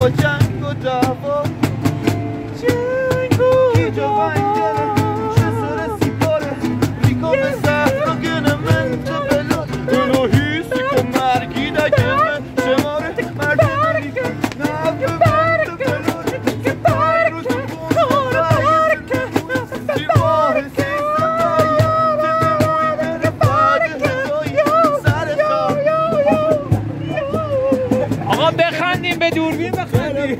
Django Davo Django آقا بخندیم به دوربین بخندیم.